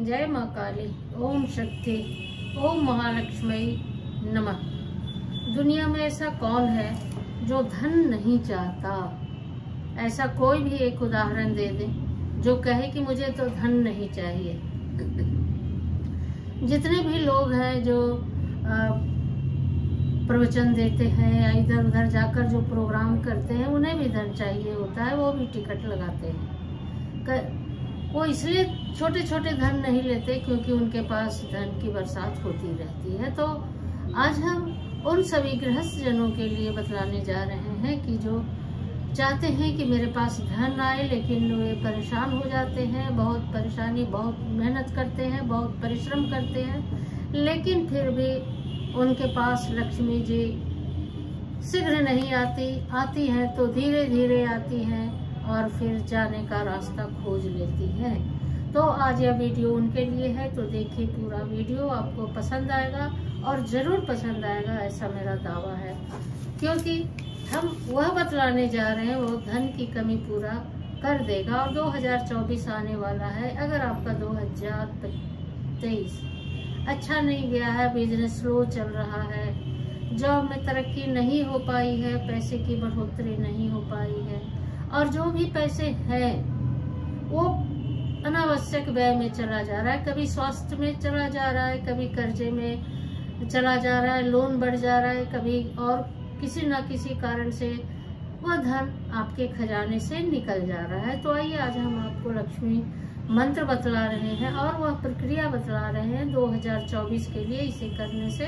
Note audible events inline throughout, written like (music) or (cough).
जय माँ काली। ओम शक्ति। ओम महालक्ष्मी। नमः। दुनिया में ऐसा कौन है जो धन नहीं चाहता? ऐसा कोई भी एक उदाहरण दे दे, जो कहे कि मुझे तो धन नहीं चाहिए। जितने भी लोग हैं जो प्रवचन देते हैं या इधर उधर जाकर जो प्रोग्राम करते हैं, उन्हें भी धन चाहिए होता है, वो भी टिकट लगाते हैं। वो इसलिए छोटे छोटे धन नहीं लेते क्योंकि उनके पास धन की बरसात होती रहती है। तो आज हम उन सभी गृहस्थ जनों के लिए बतलाने जा रहे हैं कि जो चाहते हैं कि मेरे पास धन आए, लेकिन वे परेशान हो जाते हैं, बहुत परेशानी, बहुत मेहनत करते हैं, बहुत परिश्रम करते हैं, लेकिन फिर भी उनके पास लक्ष्मी जी शीघ्र नहीं आती आती हैं तो धीरे धीरे आती हैं। और फिर जाने का रास्ता खोज लेती है। तो आज यह वीडियो उनके लिए है तो देखिए पूरा वीडियो आपको पसंद आएगा और ज़रूर पसंद आएगा, ऐसा मेरा दावा है। क्योंकि हम वह बतलाने जा रहे हैं, वो धन की कमी पूरा कर देगा और 2024 आने वाला है। अगर आपका 2023 अच्छा नहीं गया है बिज़नेस स्लो चल रहा है जॉब में तरक्की नहीं हो पाई है, पैसे की बढ़ोतरी नहीं हो पाई है और जो भी पैसे है, वो अनावश्यक व्यय में चला जा रहा है। कभी स्वास्थ्य में चला जा रहा है, कभी कर्जे में चला जा रहा है लोन बढ़ जा रहा है, कभी और किसी न किसी कारण से वह धन आपके खजाने से निकल जा रहा है। तो आइए, आज हम आपको लक्ष्मी मंत्र बतला रहे हैं और वह प्रक्रिया बतला रहे हैं 2024 के लिए। इसे करने से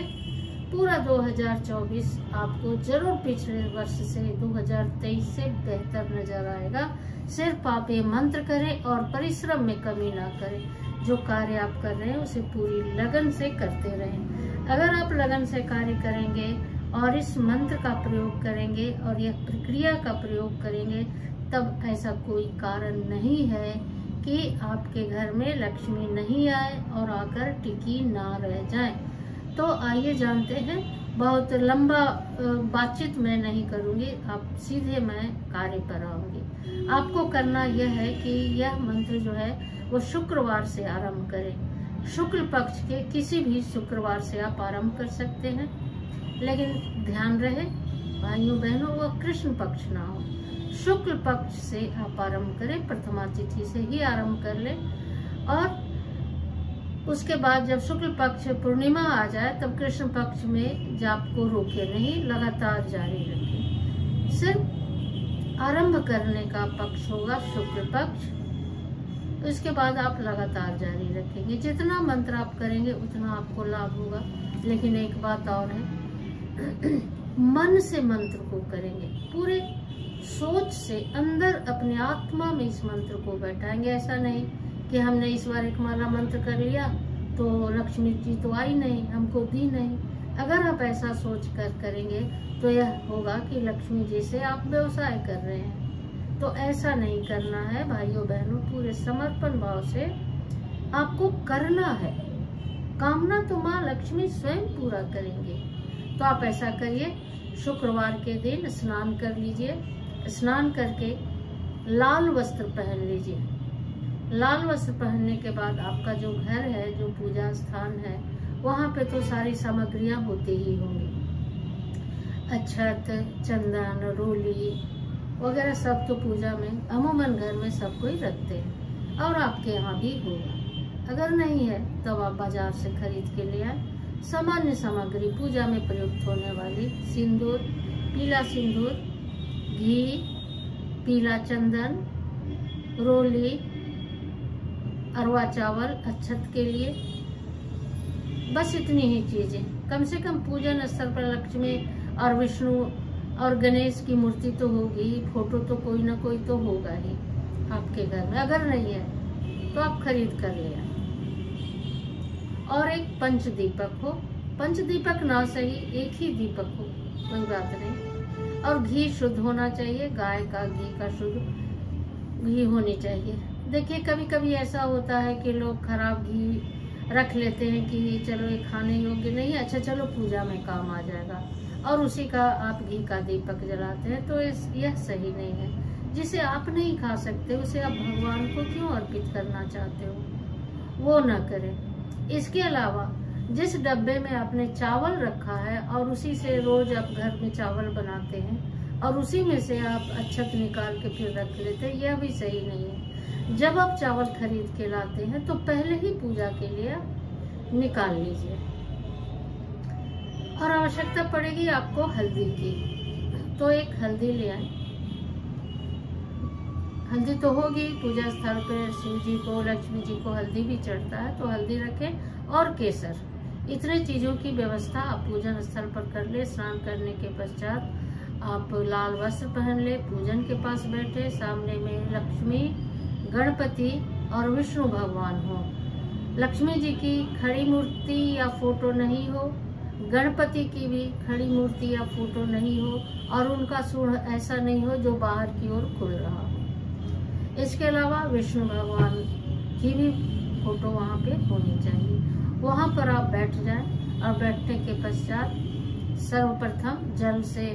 पूरा 2024 आपको ज़रूर पिछले वर्ष से 2023 से बेहतर नज़र आएगा। सिर्फ़ आप ये मंत्र करें और परिश्रम में कमी ना करें। जो कार्य आप कर रहे हैं, उसे पूरी लगन से करते रहें। अगर आप लगन से कार्य करेंगे और इस मंत्र का प्रयोग करेंगे और यह प्रक्रिया का प्रयोग करेंगे, तब ऐसा कोई कारण नहीं है कि आपके घर में लक्ष्मी नहीं आए और आकर टिकी ना रह जाए। तो आइए जानते हैं, बहुत लंबा बातचीत मैं नहीं करूँगी, आप सीधे मैं कार्य पर आऊँगी। आपको करना यह है कि यह मंत्र जो है, वो शुक्रवार से आरंभ करें। शुक्ल पक्ष के किसी भी शुक्रवार से आप आरंभ कर सकते हैं। लेकिन ध्यान रहे, भाइयों बहनों, वह कृष्ण पक्ष ना हो। शुक्ल पक्ष से आप आरंभ करें, प्रथमा तिथि से ही आरंभ कर ले। और उसके बाद जब शुक्ल पक्ष पूर्णिमा आ जाए, तब कृष्ण पक्ष में जाप को रोके नहीं, लगातार जारी रखें। सिर्फ़ आरंभ करने का पक्ष होगा शुक्ल पक्ष। उसके बाद आप लगातार जारी रखेंगे। जितना मंत्र आप करेंगे, उतना आपको लाभ होगा। लेकिन एक बात और है, (clears throat) मन से मंत्र को करेंगे। पूरे सोच से अंदर अपने आत्मा में इस मंत्र को बैठाएँगे। ऐसा नहीं कि हमने इस बार एक माला मंत्र कर लिया तो लक्ष्मी जी तो आई नहीं, हमको दी नहीं। अगर आप ऐसा सोच कर करेंगे तो यह होगा कि लक्ष्मी जी से आप व्यवसाय कर रहे हैं। तो ऐसा नहीं करना है, भाइयों बहनों, पूरे समर्पण भाव से। आपको करना है। कामना तो माँ लक्ष्मी स्वयं पूरा करेंगे। तो आप ऐसा करिए, शुक्रवार के दिन स्नान कर लीजिए, स्नान करके लाल वस्त्र पहन लीजिए। लाल वस्त्र पहनने के बाद आपका जो घर है, जो पूजा स्थान है, वहाँ पे तो सारी सामग्रियाँ होती ही होंगी। अक्षत, चंदन, रोली वगैरह सब तो पूजा में, अमूमन घर में सब कोई रखते हैं और आपके यहाँ भी होगा। अगर नहीं है, तब तो आप बाज़ार से खरीद के ले आए। सामान्य सामग्री पूजा में प्रयुक्त होने वाली सिंदूर, पीला सिंदूर, घी, पीला चंदन, रोली अरवा चावल अच्छत के लिए। बस इतनी ही चीज़ें। कम से कम पूजन स्थल पर लक्ष्मी और विष्णु और गणेश की मूर्ति तो होगी फ़ोटो तो कोई ना कोई तो होगा ही आपके घर में। अगर नहीं है तो आप खरीद कर ले और एक पंच दीपक हो। पंच दीपक ना सही, एक ही दीपक हो। कोई बात नहीं। और घी शुद्ध होना चाहिए, गाय का, घी का शुद्ध घी होनी चाहिए। देखिए कभी कभी ऐसा होता है कि लोग खराब घी रख लेते हैं कि चलो ये खाने योग्य नहीं अच्छा चलो पूजा में काम आ जाएगा। और उसी का आप घी का दीपक जलाते हैं तो इस, यह सही नहीं है। जिसे आप नहीं खा सकते, उसे आप भगवान को क्यों अर्पित करना चाहते हो? वो ना करें। इसके अलावा, जिस डब्बे में आपने चावल रखा है और उसी से रोज आप घर में चावल बनाते हैं और उसी में से आप अच्छत निकाल के फिर रख लेते हैं, यह भी सही नहीं है। जब आप चावल खरीद के लाते हैं तो पहले ही पूजा के लिए निकाल लीजिए। और आवश्यकता पड़ेगी आपको हल्दी की। तो एक हल्दी ले आए। हल्दी तो होगी, पूजा स्थल पर शिव जी को, लक्ष्मी जी को हल्दी भी चढ़ता है तो हल्दी रखें। और केसर। इतने चीज़ों की व्यवस्था आप पूजन स्थल पर कर ले। स्नान करने के पश्चात आप लाल वस्त्र पहन ले, पूजन के पास बैठे, सामने में लक्ष्मी गणपति और विष्णु भगवान हो। लक्ष्मी जी की खड़ी मूर्ति या फ़ोटो नहीं हो, गणपति की भी खड़ी मूर्ति या फ़ोटो नहीं हो, और उनका सूढ़ ऐसा नहीं हो जो बाहर की ओर खुल रहा हो। इसके अलावा विष्णु भगवान की भी फ़ोटो वहाँ पे होनी चाहिए। वहाँ पर आप बैठ जाएँ और बैठने के पश्चात सर्वप्रथम जल से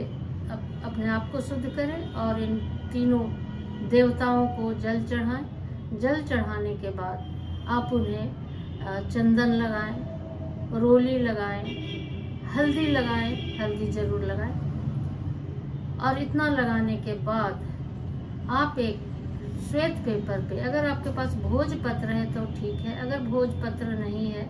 अपने आप को शुद्ध करें और इन तीनों देवताओं को जल चढ़ाएँ। जल चढ़ाने के बाद आप उन्हें चंदन लगाएँ, रोली लगाएँ, हल्दी लगाएँ, हल्दी ज़रूर लगाएँ। और इतना लगाने के बाद आप एक श्वेत पेपर पे, अगर आपके पास भोज पत्र है तो ठीक है, अगर भोज पत्र नहीं है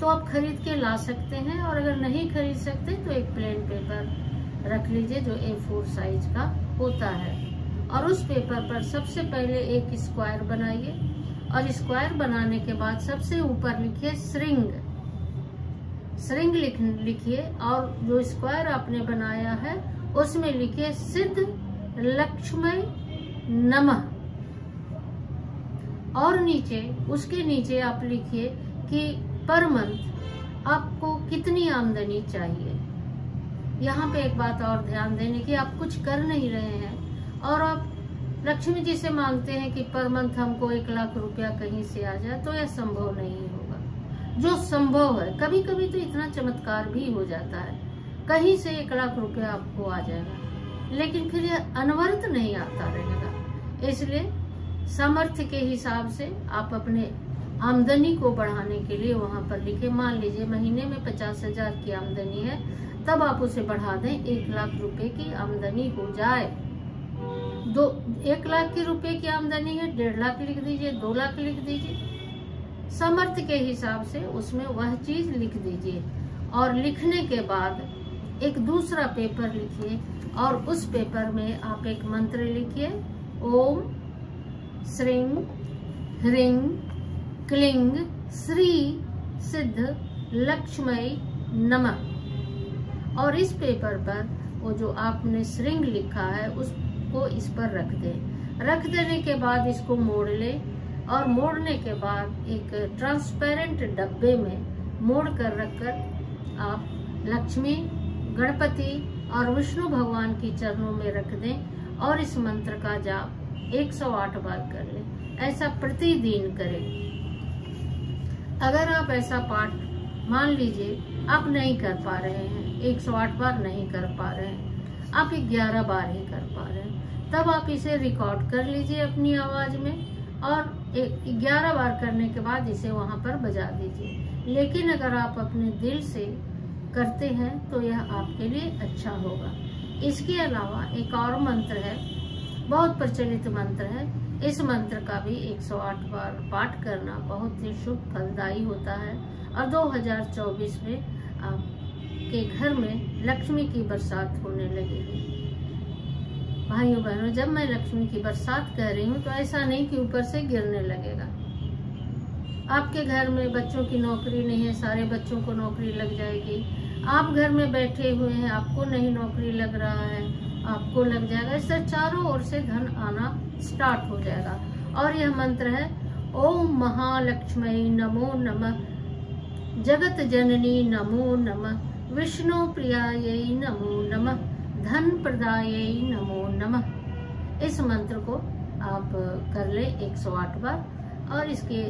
तो आप खरीद के ला सकते हैं और अगर नहीं खरीद सकते तो एक प्लेन पेपर रख लीजिए जो ए फोर साइज़ का होता है। और उस पेपर पर सबसे पहले एक स्क्वायर बनाइए। और स्क्वायर बनाने के बाद सबसे ऊपर लिखिए श्रृंग श्रृंग लिखिए और जो स्क्वायर आपने बनाया है, उसमें लिखिए सिद्ध लक्ष्मय नमः। और नीचे, उसके नीचे आप लिखिए कि पर मंथ आपको कितनी आमदनी चाहिए? यहाँ पे एक बात और ध्यान देने की, आप कुछ कर नहीं रहे हैं। और आप लक्ष्मी जी से मांगते हैं कि पर मंथ हमको एक लाख रुपया कहीं से आ जाए तो यह संभव नहीं होगा। जो संभव है कभी कभी तो इतना चमत्कार भी हो जाता है। कहीं से एक लाख रुपया आपको आ जाएगा, लेकिन फिर यह अनवरत नहीं आता रहेगा। इसलिए सामर्थ्य के हिसाब से आप अपने आमदनी को बढ़ाने के लिए वहाँ पर लिखे। मान लीजिए महीने में पचास हज़ार की आमदनी है, तब आप उसे बढ़ा दें, एक लाख रुपए की आमदनी हो जाए। दो, एक लाख के रुपए की आमदनी है, डेढ़ लाख लिख दीजिए, दो लाख लिख दीजिए। समर्थ के हिसाब से उसमें वह चीज़ लिख दीजिए। और लिखने के बाद एक दूसरा पेपर लिखिए, और उस पेपर में आप एक मंत्र लिखिए, ओम श्रृंग ह्रिंग क्लिंग श्री सिद्ध लक्ष्मय नमः। और इस पेपर पर वो जो आपने श्रृंग लिखा है उसको इस पर रख दे। रख देने के बाद इसको मोड़ ले और मोड़ने के बाद एक ट्रांसपेरेंट डब्बे में मोड़ कर रखकर आप लक्ष्मी, गणपति और विष्णु भगवान की चरणों में रख दें और इस मंत्र का जाप 108 बार कर ले। ऐसा प्रतिदिन करें। अगर आप ऐसा पाठ मान लीजिए, आप नहीं कर पा रहे हैं 108 बार नहीं कर पा रहे हैं, आप 11 बार ही कर पा रहे हैं। तब आप इसे रिकॉर्ड कर लीजिए अपनी आवाज़ में और ग्यारह बार करने के बाद इसे वहाँ पर बजा दीजिए। लेकिन अगर आप अपने दिल से करते हैं तो यह आपके लिए अच्छा होगा। इसके अलावा एक और मंत्र है, बहुत प्रचलित मंत्र है। इस मंत्र का भी 108 बार पाठ करना बहुत ही शुभ फलदायी होता है। और 2024 में आपके घर में लक्ष्मी की बरसात होने लगेगी। भाइयों बहनों, जब मैं लक्ष्मी की बरसात कह रही हूँ तो ऐसा नहीं कि ऊपर से गिरने लगेगा। आपके घर में बच्चों की नौकरी नहीं है, सारे बच्चों को नौकरी लग जाएगी। आप घर में बैठे हुए हैं, आपको नहीं नौकरी लग रहा है, आपको लग जाएगा। इससे चारों ओर से धन आना स्टार्ट हो जाएगा। और यह मंत्र है, ओम महालक्ष्मी नमो नमः। जगत जननी नमो नमः। विष्णु प्रियाय नमो नमः। धन प्रदाय नमो नमः। इस मंत्र को आप कर ले 108 बार, और इसके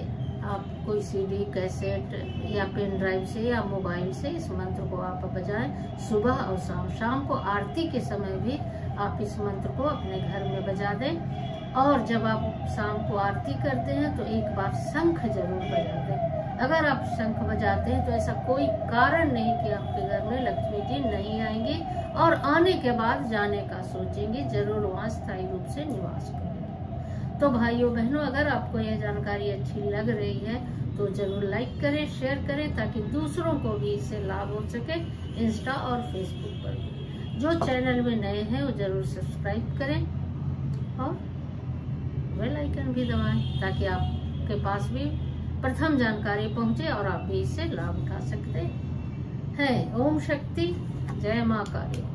आप कोई सीडी कैसेट, या पेन ड्राइव से, या मोबाइल से इस मंत्र को आप बजाएँ। सुबह और शाम शाम को आरती के समय भी आप इस मंत्र को अपने घर में बजा दें। और जब आप शाम को आरती करते हैं तो एक बार शंख ज़रूर बजाते हैं अगर आप शंख बजाते हैं तो ऐसा कोई कारण नहीं कि आपके घर में लक्ष्मी जी नहीं आएँगी। और आने के बाद जाने का सोचेंगे, ज़रूर वहाँ स्थायी रूप से निवास करेंगे। तो भाइयों, बहनों, अगर आपको यह जानकारी अच्छी लग रही है तो ज़रूर लाइक करें शेयर करें, ताकि दूसरों को भी इससे लाभ हो सके इंस्टा और फेसबुक पर जो चैनल में नए हैं, वो ज़रूर सब्सक्राइब करें और बेल आइकन भी दबाएँ, ताकि आपके पास भी प्रथम जानकारी पहुँचे और आप भी इससे लाभ उठा सकते हैं। ओम शक्ति। जय माँ काली।